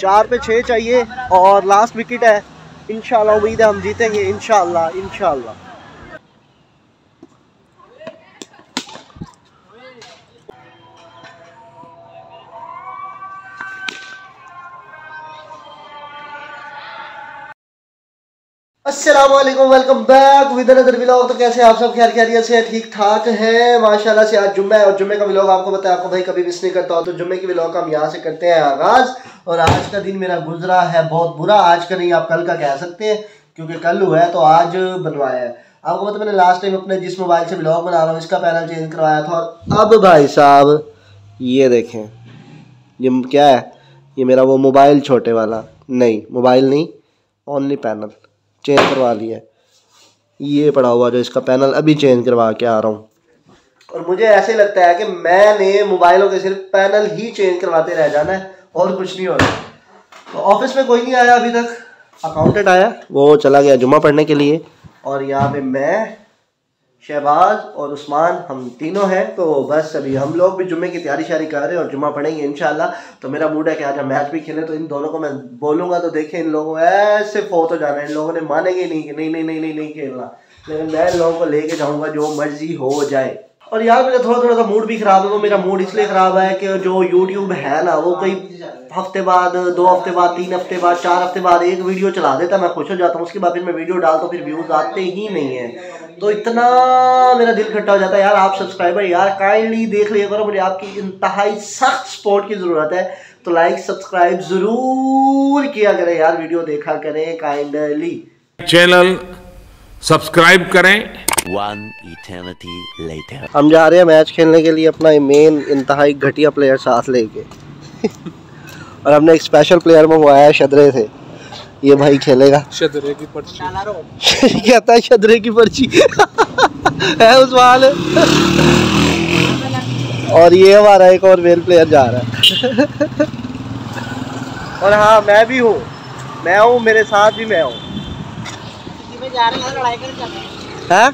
चार पे छः चाहिए और लास्ट विकेट है। इनशाला उम्मीद है हम जीतेंगे। इनशाला इनशाला अस्सलाम वालेकुम बैक विद अनदर व्लॉग तो कैसे आप सब? खैर, खैरियत से ठीक ठाक हैं। माशाल्लाह से आज जुम्मा है और जुम्मे का व्लॉग आपको है, आपको भाई कभी मिस नहीं करता तो जुम्मे की व्लॉग हम यहाँ से करते हैं आगाज़। और आज का दिन मेरा गुजरा है बहुत बुरा। आज का नहीं, आप कल का कह सकते हैं, क्योंकि कल हुआ है तो आज बनवाया है। आपको पता मैंने लास्ट टाइम अपने जिस मोबाइल से ब्लॉग बना रहा हूँ, इसका पैनल चेंज करवाया था। और अब भाई साहब, ये देखें, ये क्या है? ये मेरा वो मोबाइल छोटे वाला। नहीं मोबाइल नहीं ओनली पैनल चेंज करवा लिया ये पड़ा हुआ जो इसका पैनल अभी चेंज करवा के आ रहा हूँ। और मुझे ऐसे लगता है कि मैंने मोबाइलों के सिर्फ़ पैनल ही चेंज करवाते रह जाना है और कुछ नहीं होना तो ऑफ़िस में कोई नहीं आया अभी तक। अकाउंटेंट आया, वो चला गया जुमा पढ़ने के लिए। और यहाँ पे मैं शहबाज और उस्मान, हम तीनों हैं तो बस अभी हम लोग भी जुम्मे की तैयारी शारी कर रहे हैं और जुम्मा पढ़ेंगे इनशाला तो मेरा मूड है कि आज हम मैच भी खेलें तो इन दोनों को मैं बोलूँगा तो देखें इन लोगों ऐसे फोत हो जाना इन लोगों ने मानेंगे नहीं, कि नहीं नहीं नहीं नहीं नहीं खेलना। लेकिन मैं इन लोगों को लेके जाऊँगा जो मर्ज़ी हो जाए। और यार मेरा थोड़ा थोड़ा सा मूड भी ख़राब है वो मेरा मूड इसलिए ख़राब है कि जो यूट्यूब है ना, वो कई हफ़्ते बाद, दो हफ़्ते बाद, तीन हफ़्ते बाद, चार हफ़्ते बाद एक वीडियो चला देता, मैं खुश हो जाता हूँ, उसके बाद फिर मैं वीडियो डालता हूँ, फिर व्यूज़ आते ही नहीं है। तो इतना मेरा दिल खट्टा हो जाता है यार आप सब्सक्राइबर यार काइंडली देख लिया करो मुझे आपकी इंतहाई सख्त सपोर्ट की ज़रूरत है। तो लाइक सब्सक्राइब ज़रूर किया करें यार वीडियो देखा करें काइंडली चैनल सब्सक्राइब करें। One eternity later. हम जा रहे हैं मैच खेलने के लिए अपना मेन इंतहाई घटिया प्लेयर साथ लेके। और हमने एक स्पेशल प्लेयर मंगवाया है शदरे से। ये भाई खेलेगा। शदरे की पर्ची। कहता है शदरे की पर्ची। है उस वाल और ये हमारा एक और मेल प्लेयर जा रहा है। और हाँ मैं भी हूँ। मैं हूँ मेरे साथ भी मैं हूँ। हैं?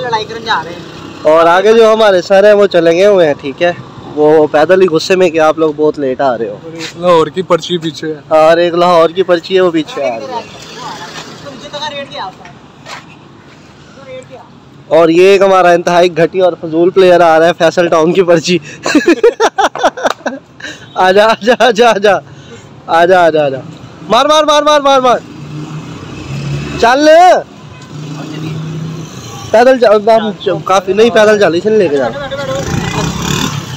लड़ाई करने जा रहे हैं। और आगे जो हमारे सर हैं वो चले गए हुए हैं ठीक है? वो पैदल ही गुस्से में कि आप लोग बहुत लेट आ रहे हो। लाहौर की पर्ची पीछे है। और एक लाहौर की पर्ची है वो पीछे आ रही है। और ये एक हमारा इंतहाई घटी और फजूल प्लेयर आ रहा है फैसल टाउन की पर्ची। आजा आजा आजा आजा। आजा आजा आजा। मार मार मार मार मार मार। चल पैदल चल काफ़ी नहीं पैदल चल इसे लेके जा।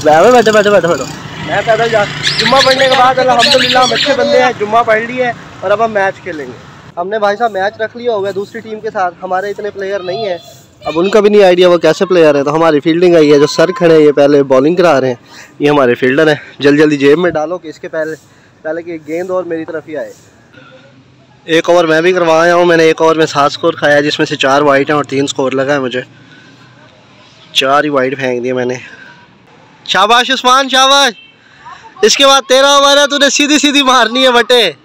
बैठो बैठो बैठो बैठो बैठो। मैं पैदल जा जुम्मा पढ़ने के बाद अल्हम्दुलिल्लाह हम अच्छे बंदे हैं, जुम्मा पढ़ लिए है और अब हम मैच खेलेंगे। हमने भाई साहब मैच रख लिया होगा दूसरी टीम के साथ। हमारे इतने प्लेयर नहीं है। अब उनका भी नहीं आइडिया वो कैसे प्लेयर है। तो हमारी फील्डिंग आई है, जो सर खड़े हैं, ये पहले बॉलिंग करा रहे हैं। ये हमारे फील्डर हैं। जल्दी जल्दी जेब में डालो कि इसके पहले पहले कि गेंद और मेरी तरफ़ ही आए। एक ओवर मैं भी करवाया हूँ। मैंने एक ओवर में सात स्कोर खाया, जिसमें से चार वाइट हैं और तीन स्कोर लगा है मुझे। चार ही वाइट फेंक दिए मैंने। शाबाश उस्मान, शाबाश। इसके बाद तेरा ओवर है, तूने सीधी सीधी मारनी है बटे।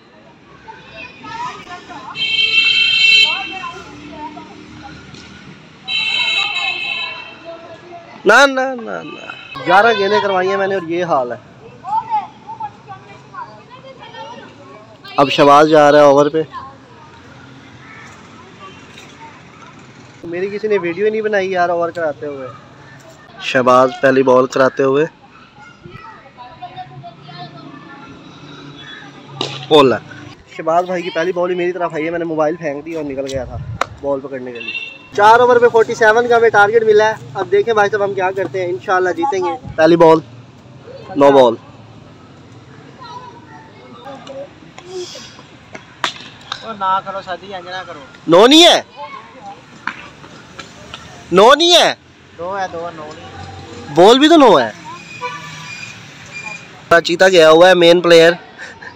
ना ना ना ना। ग्यारह गेंदें करवाई हैं मैंने और ये हाल है। अब शबाज जा रहा है ओवर पे। मेरी किसी ने वीडियो नहीं बनाई यार ओवर कराते हुए। शहबाज पहली बॉल कराते हुए। ओला शहबाज भाई की पहली बॉल ही मेरी तरफ़ आई है मैंने मोबाइल फेंक दी और निकल गया था बॉल पकड़ने के लिए। चार ओवर पे 47 का हमें टारगेट मिला है। अब देखें भाई साहब हम क्या करते हैं। इंशाल्लाह जीतेंगे। पहली बॉल नो बॉल ना करो शादी करो। नो नहीं है। नो नहीं है। दो है दो नो बॉल भी तो नो है। चीता गया हुआ है मेन प्लेयर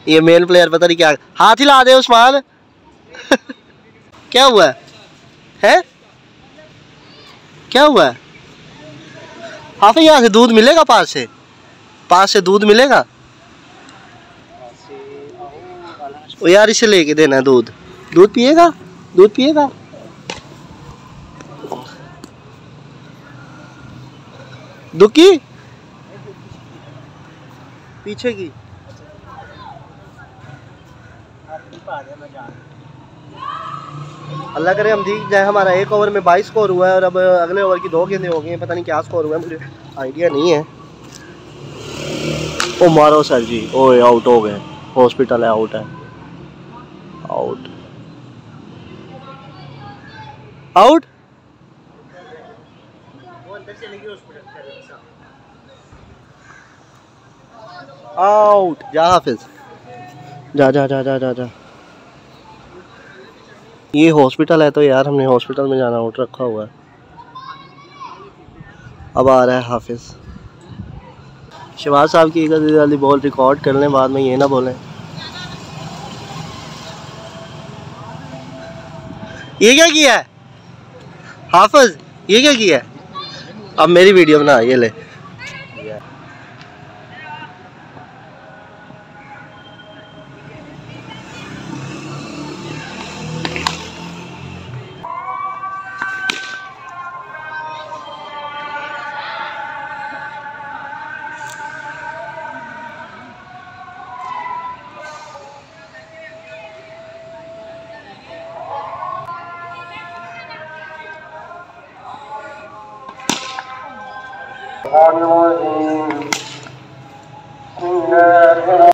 ये मेन प्लेयर पता नहीं क्या हाथ हिला दे उस्मान। क्या हुआ? है? क्या हुआ? है हाफिज यहाँ से दूध मिलेगा पास से? पास से दूध मिलेगा? ओ यार इसे लेके देना है दूध। दूध पिएगा? दूध पिएगा? दुखी? पीछे की। अल्लाह करे हम जीत जाए। हमारा एक ओवर में बाईस स्कोर हुआ है और अब अगले ओवर की दो गेंदें हो गई हैं। पता नहीं क्या स्कोर हुआ है मुझे आइडिया नहीं है। ओ मारो सर जी। ओए आउट हो गए। हॉस्पिटल है आउट है। आउट आउट आउट जा हाफिज। जा जा जा जा जा जा। ये हॉस्पिटल है तो यार हमने हॉस्पिटल में जाना आउट रखा हुआ है। अब आ रहा है हाफिज। शहबाज साहब की जल्दी जल्दी बॉल रिकॉर्ड कर लें बाद में ये ना बोलें। ये क्या किया है? हाफिज ये क्या किया है? अब मेरी वीडियो बना ये ले।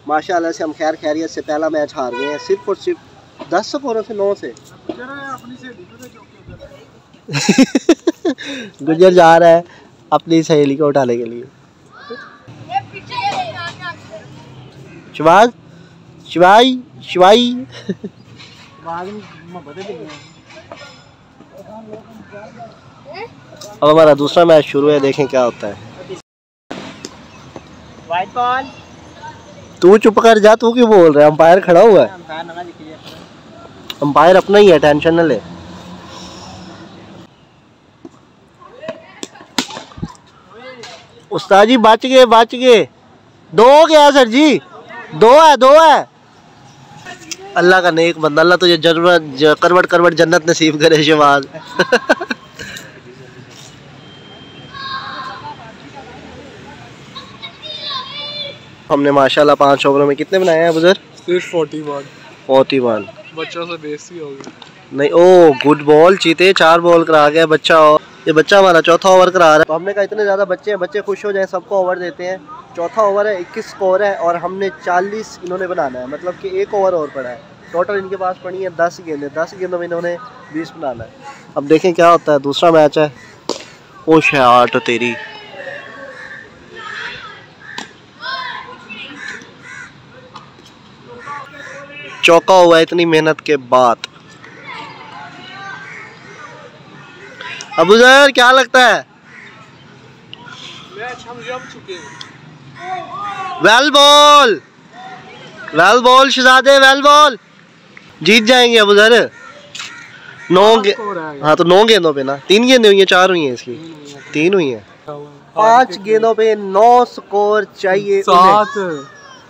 माशाल्लाह से हम खैर खैरियत से पहला मैच हार गए हैं। सिर्फ़ और सिर्फ़ दस स्कोरों से नौ से। गुजर जा रहा है अपनी सहेली को उठाने के लिए। शिवाज शिवाई शिवाई। अब हमारा दूसरा मैच शुरू है देखें क्या होता है। वाइट बॉल तू चुप कर जा तू क्यों बोल रहा है? अंपायर खड़ा हुआ है। अंपायर अपना ही है टेंशन न ले। उस्ताद जी बच गए बच गए। दो गया सर जी। दो है दो है। अल्लाह का नेक बंदा अल्लाह तुझे ज़रूरत करवट करवट जन्नत नसीब करे शबाज हमने माशाल्लाह पाँच ओवरों में कितने बनाए हैं बुज़ुर्ग? सिर्फ़ फोर्टी वन फोर्टी वन बच्चों से बेसी हो गई। नहीं ओ गुड बॉल चीते चार बॉल करा गया बच्चा और ये बच्चा हमारा चौथा ओवर करा रहा है। तो हमने कहा इतने ज़्यादा बच्चे हैं बच्चे खुश हो जाएँ सबको ओवर देते हैं। चौथा ओवर है इक्कीस स्कोर है और हमने चालीस इन्होंने बनाना है मतलब कि एक ओवर और पड़ा है। टोटल इनके पास पड़ी है दस गेंदें दस गेंदों में इन्होंने बीस बनाना है। अब देखें क्या होता है दूसरा मैच है। ओ शाट तेरी। चौका हुआ है इतनी मेहनत के बाद। अबू जर क्या लगता है? मैच हम जम चुके हैं। वेल बॉल वेल बॉल शहजादे वेल बॉल जीत जाएँगे अबू जर नौ हो तो नौ गेंदों पे ना। तीन गेंदें हुई हैं चार हुई हैं इसकी। तीन हुई हैं। पाँच गेंदों पे नौ स्कोर चाहिए। सात।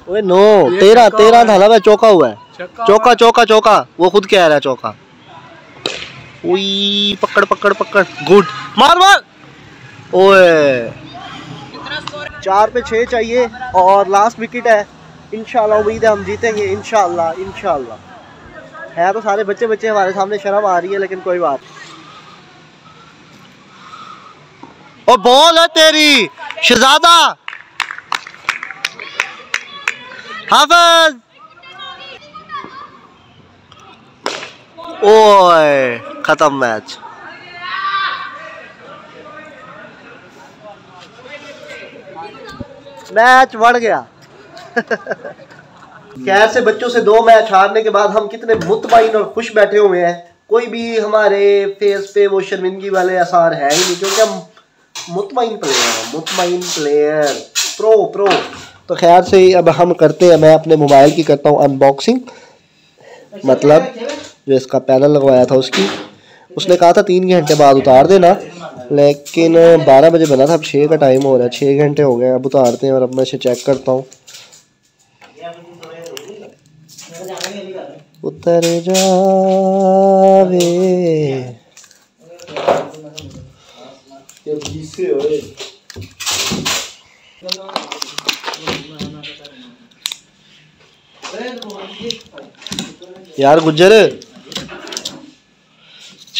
ओए नो। तेरह तेरह था लगा चौका हुआ है। चौका चौका चौका वो खुद कह रहा है चौका। पकड़ पकड़ पकड़। गुड। मार मार। ओए। चार पे छह चाहिए और लास्ट विकेट है। इंशाल्लाह उम्मीद है हम जीतेंगे। इनशाला इनशाला है तो सारे बच्चे बच्चे हमारे सामने शर्म आ रही है लेकिन कोई बात और बॉल है तेरी। शहजादा। हाफिज। ओए खत्म मैच मैच बढ़ गया। खैर से बच्चों से दो मैच हारने के बाद हम कितने मुतमिन और खुश बैठे हुए हैं? कोई भी हमारे फेस पे वो शर्मिंदगी वाले आसार है ही नहीं, क्योंकि हम मुतमिन प्लेयर हैं मुतमिन प्लेयर प्रो प्रो तो खैर से अब हम करते हैं, मैं अपने मोबाइल की करता हूँ अनबॉक्सिंग मतलब जो इसका पैनल लगवाया था उसकी। उसने कहा था तीन घंटे बाद उतार देना, लेकिन बारह बजे बना था, अब छः का टाइम हो रहा है छः घंटे हो गए अब उतारते हैं और अब मैं इसे चेक करता हूँ। उतर जावे यार गुजर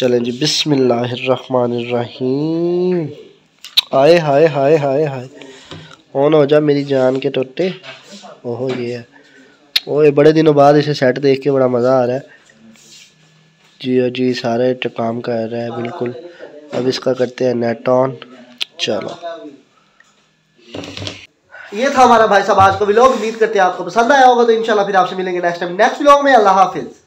चलें जी बिस्मिल्लाहिर्रहमानिर्रहीम आए हाय हाय हाय हाय ऑन हो जा मेरी जान के टोटे ओहो ये है ओए बड़े दिनों बाद इसे सेट देख के बड़ा मज़ा आ रहा है जी ओ जी सारे काम कर रहा है बिल्कुल अब इसका करते हैं नेट ऑन चलो ये था हमारा भाई साहब आज का व्लॉग उम्मीद करते हैं आपको पसंद आया होगा तो इंशाल्लाह फिर आपसे मिलेंगे नेक्स्ट टाइम नेक्स्ट व्लॉग में अल्लाह हाफिज़